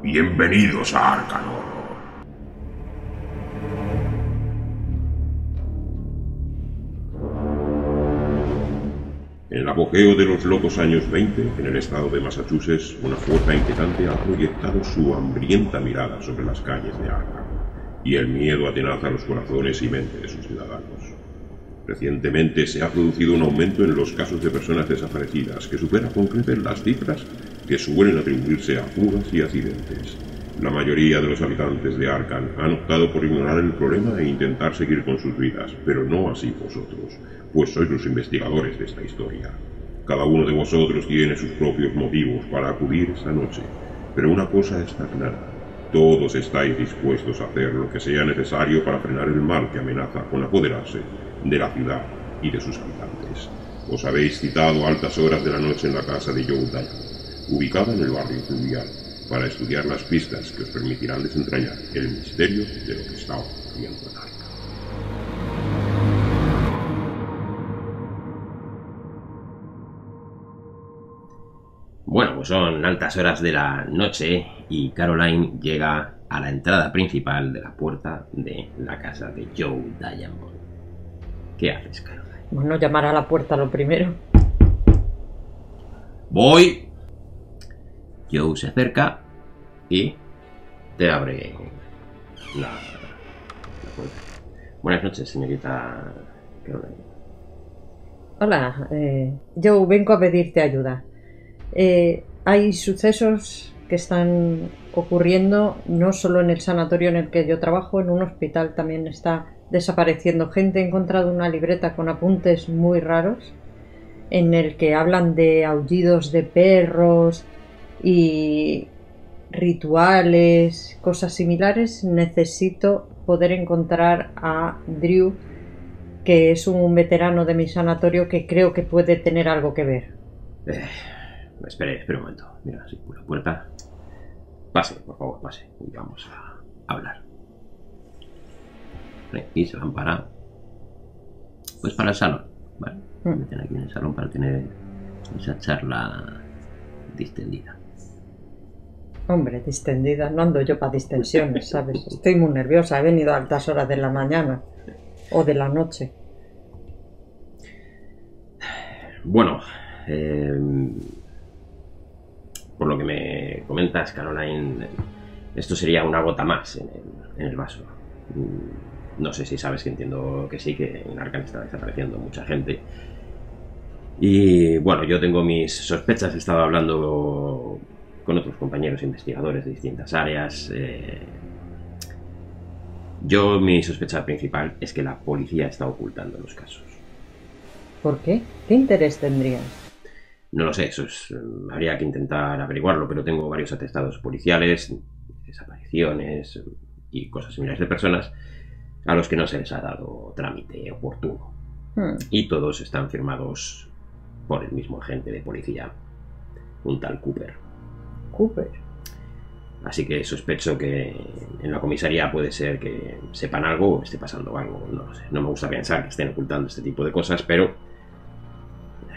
Bienvenidos a Arcanor. En el apogeo de los locos años 20, en el estado de Massachusetts, una fuerza inquietante ha proyectado su hambrienta mirada sobre las calles de Arkham, y el miedo atenaza los corazones y mente de sus ciudadanos. Recientemente se ha producido un aumento en los casos de personas desaparecidas que supera con creces las cifras que suelen atribuirse a fugas y accidentes. La mayoría de los habitantes de Arkham han optado por ignorar el problema e intentar seguir con sus vidas, pero no así vosotros, pues sois los investigadores de esta historia. Cada uno de vosotros tiene sus propios motivos para acudir esta noche, pero una cosa está clara. Todos estáis dispuestos a hacer lo que sea necesario para frenar el mal que amenaza con apoderarse de la ciudad y de sus habitantes. Os habéis citado a altas horas de la noche en la casa de Joe ubicada en el barrio fluvial, para estudiar las pistas que os permitirán desentrañar el misterio de lo que está ocurriendo en. Bueno, pues son altas horas de la noche y Caroline llega a la entrada principal de la puerta de la casa de Joe Diamond. ¿Qué haces, Caroline? Bueno, llamar a la puerta lo primero. Voy. Joe se acerca y te abre la, puerta. Buenas noches, señorita. Hola, eh, Joe, vengo a pedirte ayuda. Eh, hay sucesos que están ocurriendo no solo en el sanatorio en el que yo trabajo, en un hospital también está desapareciendo gente. He encontrado una libreta con apuntes muy raros en el que hablan de aullidos de perros y rituales, cosas similares. Necesito poder encontrar a Drew, que es un veterano de mi sanatorio que creo que puede tener algo que ver. Eh, espere, espere un momento. Mira, así por la puerta. Pase, por favor, pase. Y vamos a hablar. Y se van para. Pues para el salón. Vale. Mm. meten aquí en el salón para tener esa charla distendida. Hombre, distendida. No ando yo para distensiones, ¿sabes? Estoy muy nerviosa. He venido a altas horas de la mañana o de la noche. Bueno, eh, por lo que me comentas, Caroline, esto sería una gota más en el, en el vaso. Mm, No sé si sabes que entiendo que sí, que en Arkham está desapareciendo mucha gente. Y bueno, yo tengo mis sospechas, he estado hablando con otros compañeros investigadores de distintas áreas. eh, yo, mi sospecha principal es que la policía está ocultando los casos. ¿Por qué? ¿Qué interés tendrían? No lo sé, eso es, eh, habría que intentar averiguarlo, pero tengo varios atestados policiales, desapariciones eh, y cosas similares de personas a los que no se les ha dado trámite oportuno. Hmm, Y todos están firmados por el mismo agente de policía, un tal Cooper. Así que sospecho que en la comisaría puede ser que sepan algo o esté pasando algo, no lo sé. No me gusta pensar que estén ocultando este tipo de cosas, pero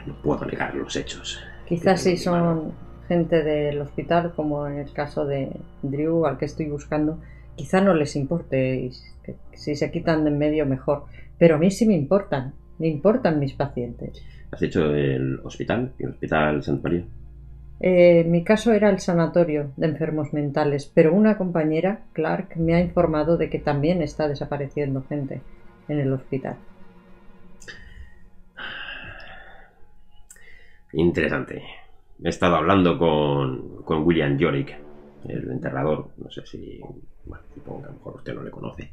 no puedo negar los hechos. Quizás mano. son gente del hospital, como en el caso de Drew, al que estoy buscando, quizá no les importe. y si se quitan de en medio, mejor. Pero a mí sí me importan. Me importan mis pacientes. ¿Has hecho el hospital? ¿El hospital Santa María? Eh, mi caso era el sanatorio de enfermos mentales, pero una compañera, Clark, me ha informado de que también está desapareciendo gente en el hospital. Interesante. He estado hablando con, con William Yorick, el enterrador. No sé si. Bueno, supongo que a lo mejor usted no le conoce.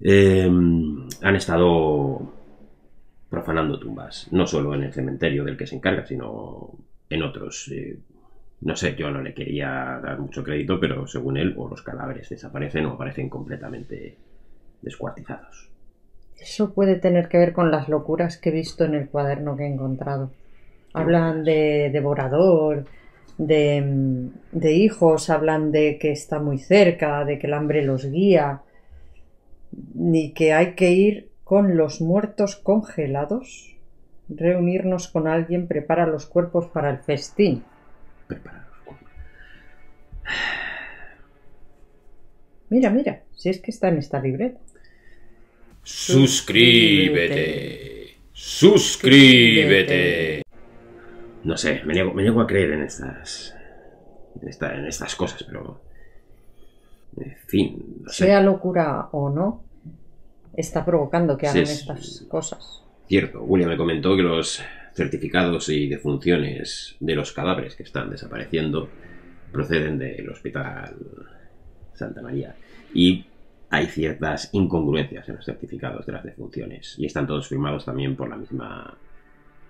Eh, han estado profanando tumbas, no solo en el cementerio del que se encarga, sino en otros. Eh, no sé, yo no le quería dar mucho crédito, pero según él, o los cadáveres desaparecen o aparecen completamente descuartizados. Eso puede tener que ver con las locuras que he visto en el cuaderno que he encontrado. Hablan de devorador, de, mm, de hijos, hablan de que está muy cerca, de que el hambre los guía, y que hay que ir con los muertos congelados, reunirnos con alguien, prepara los cuerpos para el festín. preparados. Mira, mira, si es que está en esta libreta. Suscríbete. Suscríbete. No sé, me niego, me niego a creer en estas. En, esta- en estas cosas, pero. En fin, no sé. Sea locura o no, está provocando que Sí, hagan es- estas cosas. Cierto, William me comentó que los certificados y defunciones de los cadáveres que están desapareciendo proceden del Hospital Santa María. Y hay ciertas incongruencias en los certificados de las defunciones. Y están todos firmados también por la misma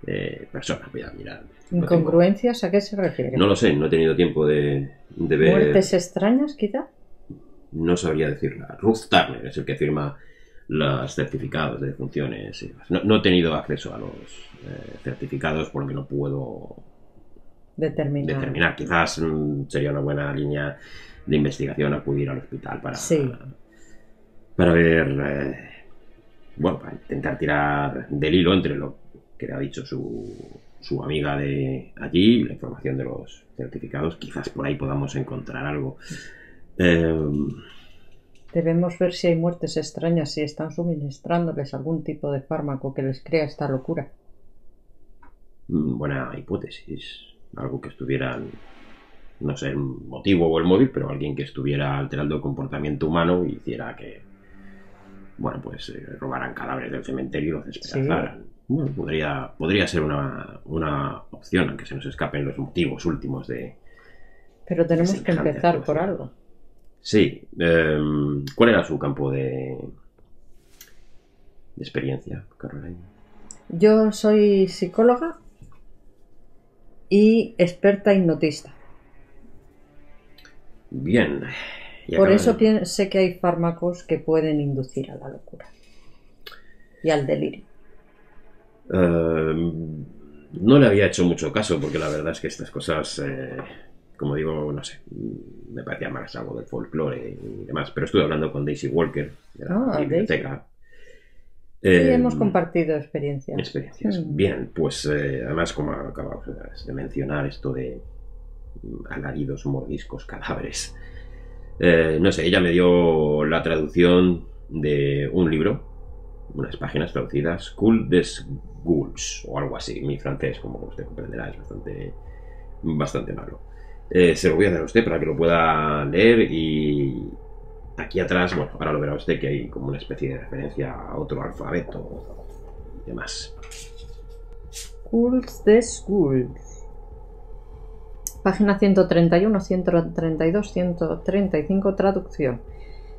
eh, persona. Voy a mirar. ¿Incongruencias a qué se refiere? No lo sé, no he tenido tiempo de, de ver. ¿Muertes extrañas, quizá? No sabría decirla. Ruth Turner es el que firma los certificados de y demás. No, no he tenido acceso a los eh, certificados por lo que no puedo Determinar. determinar. Quizás mm, sería una buena línea de investigación acudir al hospital para, Sí. para ver, eh, bueno, para intentar tirar del hilo entre lo que le ha dicho su, su amiga de allí la información de los certificados. Quizás por ahí podamos encontrar algo. Eh, Debemos ver si hay muertes extrañas, si están suministrándoles algún tipo de fármaco que les crea esta locura. Mm, buena hipótesis. Algo que estuvieran, no sé el motivo o el móvil, pero alguien que estuviera alterando el comportamiento humano y hiciera que, bueno, pues eh, robaran cadáveres del cementerio y los despedazaran. Bueno, podría, podría ser una, una opción, aunque se nos escapen los motivos últimos de... Pero tenemos que empezar por algo. Sí. em, ¿Cuál era su campo de, de experiencia, Caroline? Yo soy psicóloga y experta hipnotista. Bien. Y Por eso pien- sé que hay fármacos que pueden inducir a la locura y al delirio. Eh, no le había hecho mucho caso porque la verdad es que estas cosas, eh, como digo, no sé, me parecía más algo del folclore y demás. Pero estuve hablando con Daisy Walker de la Ah, biblioteca. Sí, Eh, hemos compartido experiencias. experiencias. Mm. Bien, pues eh, además, como acabamos de mencionar, esto de alaridos, mordiscos, cadáveres. Eh, no sé, ella me dio la traducción de un libro, unas páginas traducidas, Cool des Ghouls, o algo así. Mi francés, como usted comprenderá, es bastante, bastante malo. Eh, se lo voy a dar a usted para que lo pueda leer y aquí atrás, bueno, ahora lo verá usted que hay como una especie de referencia a otro alfabeto y demás. Schools de Schools. Página 131, 132, 135, traducción.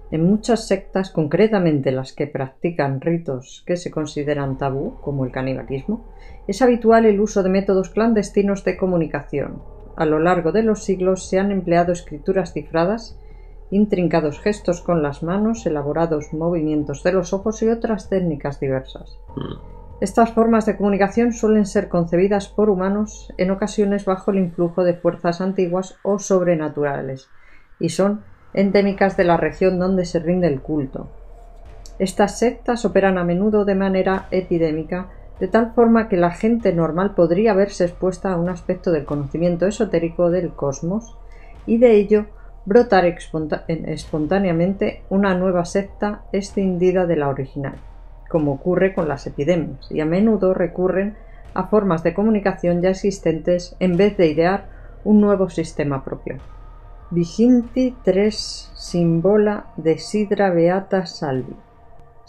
En muchas sectas, concretamente las que practican ritos que se consideran tabú, como el canibalismo, es habitual el uso de métodos clandestinos de comunicación. A lo largo de los siglos se han empleado escrituras cifradas, intrincados gestos con las manos, elaborados movimientos de los ojos y otras técnicas diversas. Mm. Estas formas de comunicación suelen ser concebidas por humanos, en ocasiones bajo el influjo de fuerzas antiguas o sobrenaturales, y son endémicas de la región donde se rinde el culto. Estas sectas operan a menudo de manera epidémica, de tal forma que la gente normal podría verse expuesta a un aspecto del conocimiento esotérico del cosmos y de ello brotar espontáneamente una nueva secta escindida de la original como ocurre con las epidemias, y a menudo recurren a formas de comunicación ya existentes en vez de idear un nuevo sistema propio. Viginti tres Simbola de Sidra Beata Salvi.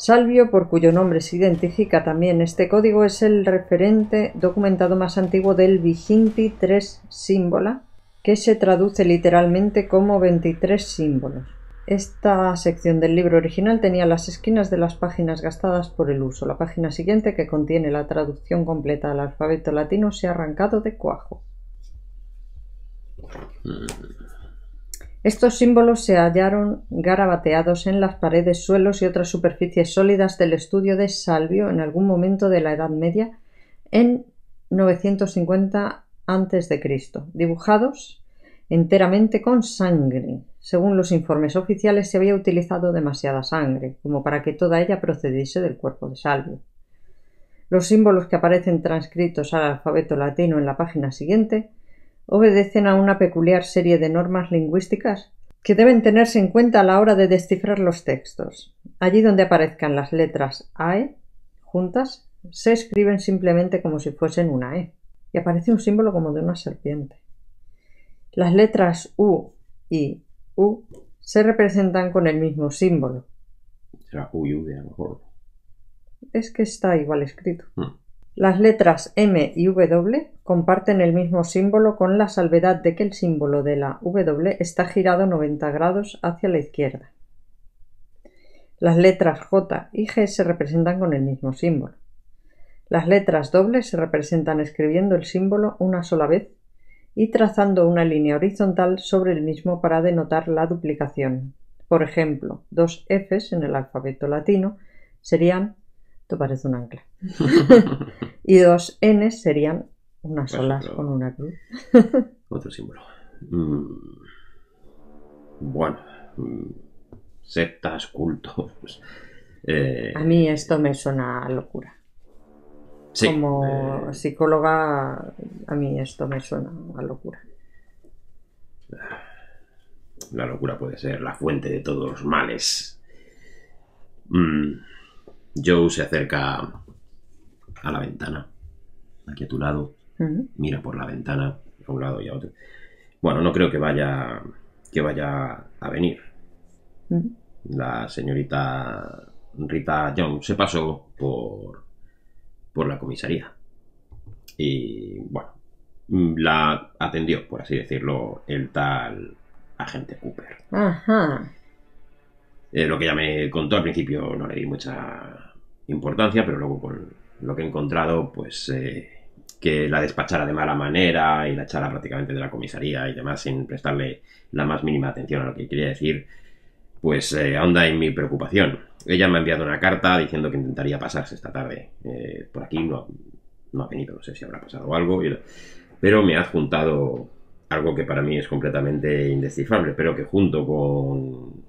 Salvio, por cuyo nombre se identifica también este código, es el referente documentado más antiguo del Viginti tres Símbola, que se traduce literalmente como 23 símbolos. Esta sección del libro original tenía las esquinas de las páginas gastadas por el uso. La página siguiente, que contiene la traducción completa al alfabeto latino, se ha arrancado de cuajo. Estos símbolos se hallaron garabateados en las paredes, suelos y otras superficies sólidas del estudio de Salvio en algún momento de la Edad Media en 950 a.C., dibujados enteramente con sangre. Según los informes oficiales, se había utilizado demasiada sangre, como para que toda ella procediese del cuerpo de Salvio. Los símbolos que aparecen transcritos al alfabeto latino en la página siguiente obedecen a una peculiar serie de normas lingüísticas que deben tenerse en cuenta a la hora de descifrar los textos. Allí donde aparezcan las letras AE juntas, se escriben simplemente como si fuesen una E, y aparece un símbolo como de una serpiente. Las letras U y U se representan con el mismo símbolo. Será U y U de a lo mejor. Es que está igual escrito. Hmm. Las letras M y W comparten el mismo símbolo con la salvedad de que el símbolo de la W está girado 90 grados hacia la izquierda. Las letras J y G se representan con el mismo símbolo. Las letras dobles se representan escribiendo el símbolo una sola vez y trazando una línea horizontal sobre el mismo para denotar la duplicación. Por ejemplo, dos Fs en el alfabeto latino serían esto parece un ancla. y dos N serían unas Pues olas con una cruz. Otro símbolo. Mm, Bueno. mm, Sectas, cultos. eh, A mí esto me suena a locura. sí, Como eh, psicóloga, a mí esto me suena a locura. la locura puede ser la fuente de todos los males. Mm, Joe se acerca a la ventana. Aquí a tu lado. Mira por la ventana a un lado y a otro. Bueno, no creo que vaya que vaya a venir. La señorita Rita Young se pasó por por la comisaría y bueno la atendió, por así decirlo, el tal agente Cooper. Ajá. Eh, lo que ya me contó al principio no le di mucha importancia, pero luego con lo que he encontrado, pues eh, que la despachara de mala manera y la echara prácticamente de la comisaría y demás sin prestarle la más mínima atención a lo que quería decir, pues eh, ahonda en mi preocupación. Ella me ha enviado una carta diciendo que intentaría pasarse esta tarde eh, por aquí, no, no ha venido, no sé si habrá pasado algo, pero me ha adjuntado algo que para mí es completamente indescifrable, pero que junto con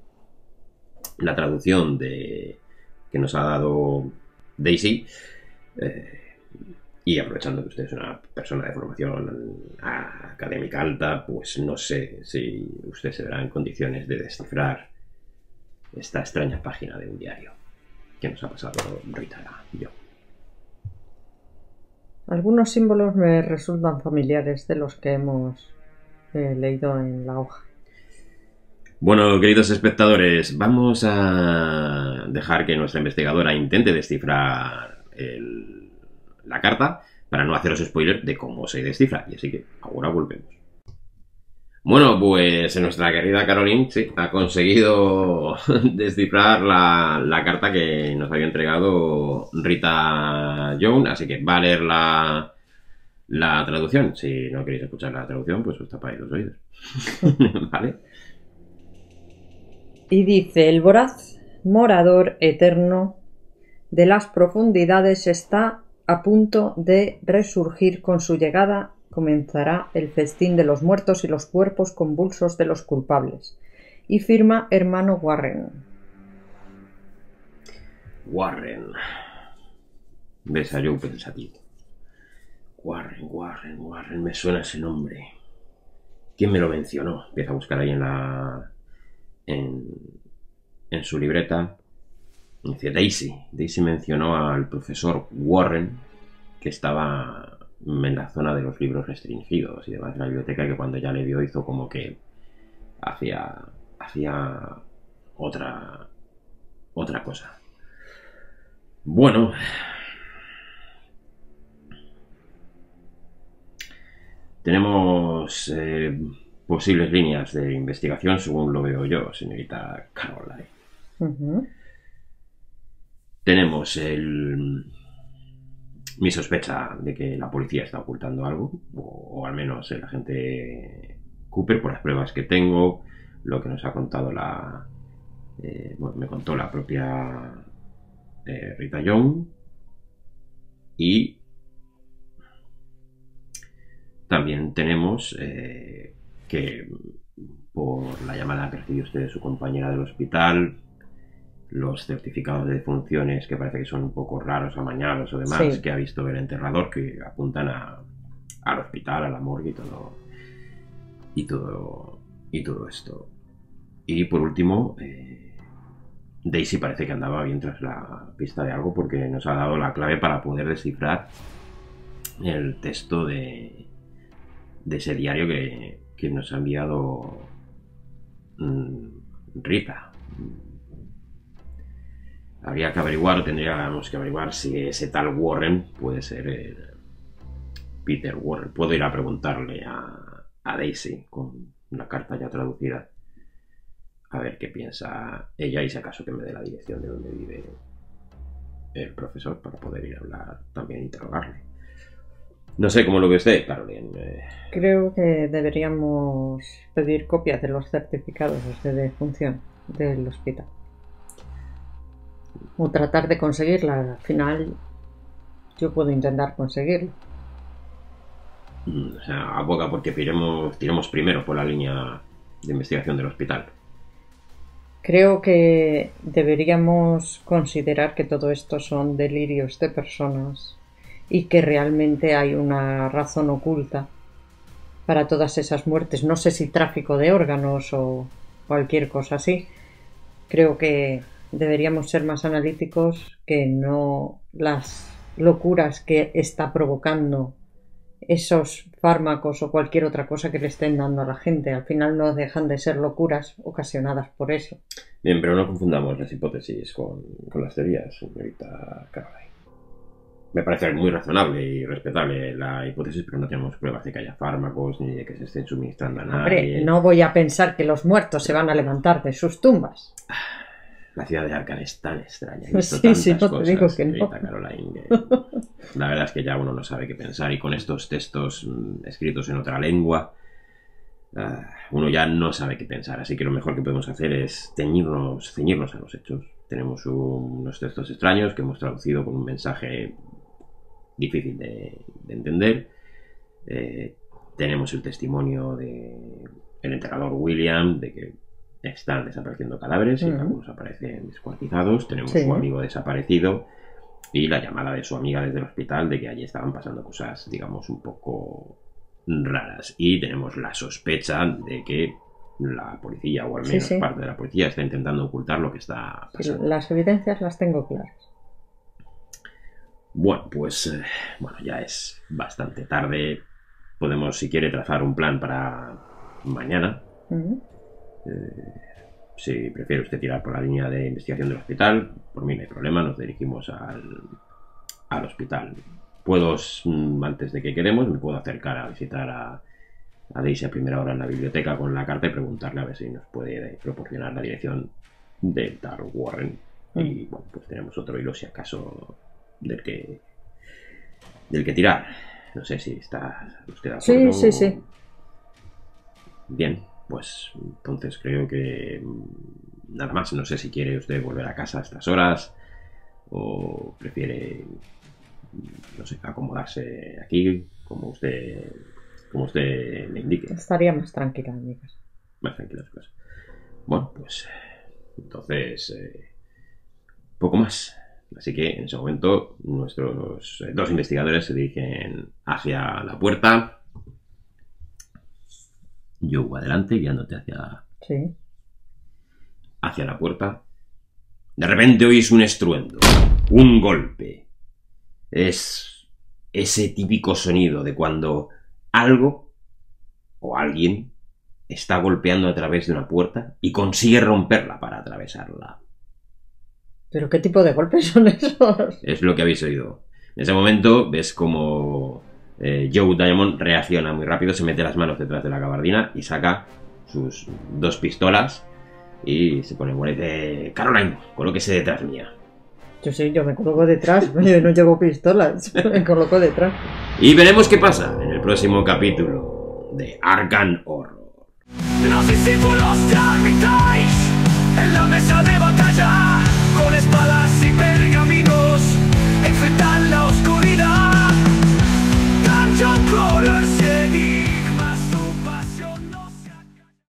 la traducción de que nos ha dado Daisy eh, y aprovechando que usted es una persona de formación académica alta, pues no sé si usted se verá en condiciones de descifrar esta extraña página de un diario que nos ha pasado Rita y yo. Algunos símbolos me resultan familiares de los que hemos eh, leído en la hoja. Bueno, queridos espectadores, vamos a dejar que nuestra investigadora intente descifrar la carta para no haceros spoiler de cómo se descifra. Y así que ahora volvemos. Bueno, pues nuestra querida Caroline sí, ha conseguido descifrar la, la carta que nos había entregado Rita Young, así que va a leer la, la traducción. Si no queréis escuchar la traducción, pues os tapáis los oídos. ¿Vale? Y dice, el voraz morador eterno de las profundidades está a punto de resurgir con su llegada. Comenzará el festín de los muertos y los cuerpos convulsos de los culpables. Y firma hermano Warren. Warren. Ves a Joe pensativo. Warren, Warren, Warren, me suena ese nombre. ¿Quién me lo mencionó? Empieza a buscar ahí en la. En, en su libreta. Dice Daisy. Daisy mencionó al profesor Warren, que estaba en la zona de los libros restringidos y demás de la biblioteca, que cuando ya le vio hizo como que hacía. hacía otra. otra cosa. Bueno. Tenemos eh, posibles líneas de investigación según lo veo yo, señorita Caroline. Tenemos el... mi sospecha de que la policía está ocultando algo, o, o al menos el agente Cooper, por las pruebas que tengo, lo que nos ha contado la... eh, bueno, me contó la propia eh, Rita Young y también tenemos eh, que por la llamada que recibió usted de su compañera del hospital, los certificados de defunciones que parece que son un poco raros, amañados o demás, Sí. que ha visto el enterrador, que apuntan a, al hospital, a la morgue y todo. Y todo. Y todo esto. Y por último, eh, Daisy parece que andaba bien tras la pista de algo porque nos ha dado la clave para poder descifrar el texto de, de ese diario que, que nos ha enviado mm, Rita. Habría que averiguar, tendríamos que averiguar si ese tal Warren puede ser el Peter Warren. Puedo ir a preguntarle a, a Daisy con la carta ya traducida. A ver qué piensa ella y si acaso que me dé la dirección de donde vive el profesor para poder ir a hablar, también interrogarle. No sé cómo lo ve usted, Caroline. Eh, Creo que deberíamos pedir copias de los certificados de defunción del hospital. O tratar de conseguirla. Al final, yo puedo intentar conseguirlo. mm, o sea, aboga porque tiremos, tiremos primero por la línea de investigación del hospital. Creo que deberíamos considerar que todo esto son delirios de personas y que realmente hay una razón oculta para todas esas muertes. No sé si tráfico de órganos o cualquier cosa así. Creo que deberíamos ser más analíticos que no las locuras que está provocando esos fármacos o cualquier otra cosa que le estén dando a la gente. Al final no dejan de ser locuras ocasionadas por eso. Bien, pero no confundamos las hipótesis con, las teorías, señorita Caroline. Me parece muy razonable y respetable la hipótesis, pero no tenemos pruebas de que haya fármacos ni de que se estén suministrando a nadie. Hombre, no voy a pensar que los muertos se van a levantar de sus tumbas. La ciudad de Arkham es tan extraña. He visto Sí, sí, no te digo que no. Caroline, la verdad es que ya uno no sabe qué pensar y con estos textos mm, escritos en otra lengua, ah, uno ya no sabe qué pensar. Así que lo mejor que podemos hacer es ceñirnos, ceñirnos a los hechos. Tenemos un- unos textos extraños que hemos traducido con un mensaje difícil de, de entender. Eh, tenemos el testimonio de el enterrador William de que están desapareciendo cadáveres y algunos aparecen descuartizados. Tenemos Sí. su amigo desaparecido y la llamada de su amiga desde el hospital de que allí estaban pasando cosas, digamos, un poco raras. Y tenemos la sospecha de que la policía, o al Sí, menos sí. parte de la policía, está intentando ocultar lo que está pasando. Las evidencias las tengo claras. Bueno, pues eh, bueno, ya es bastante tarde. Podemos, si quiere, trazar un plan para mañana. Ujú. Si prefiere usted tirar por la línea de investigación del hospital, por mí no hay problema, nos dirigimos al, al hospital. Puedo, mm, antes de que quedemos, me puedo acercar a visitar a, a Daisy a primera hora en la biblioteca con la carta y preguntarle a ver si nos puede proporcionar la dirección del tal Warren. Y bueno, pues tenemos otro hilo si acaso del que del que tirar. No sé si está usted de Sí, acuerdo. sí, sí. Bien, pues entonces creo que mm, nada más. No sé si quiere usted volver a casa a estas horas o prefiere, mm, no sé, acomodarse aquí como usted, como usted le indique. Estaría más tranquila en mi casa. Más tranquilas cosas. Bueno, pues entonces eh, poco más. Así que en ese momento nuestros dos investigadores se dirigen hacia la puerta. Yo adelante, guiándote hacia, Sí. hacia la puerta. De repente oís un estruendo, un golpe. Es ese típico sonido de cuando algo o alguien está golpeando a través de una puerta y consigue romperla para atravesarla. ¿Pero qué tipo de golpes son esos? Es lo que habéis oído. En ese momento ves como eh, Joe Diamond reacciona muy rápido, se mete las manos detrás de la gabardina y saca sus dos pistolas y se pone bueno y dice, Caroline, colóquese detrás mía. Yo sí, yo me coloco detrás. Yo no llevo pistolas. Me coloco detrás. Y veremos qué pasa en el próximo capítulo de Arkham Horror. Los discípulos en la mesa de batalla